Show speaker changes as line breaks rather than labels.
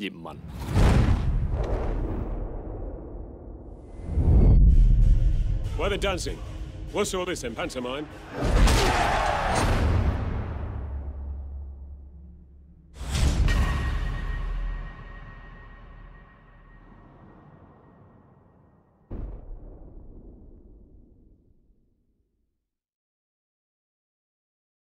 葉問。
Why the dancing? What's all this in pantomime?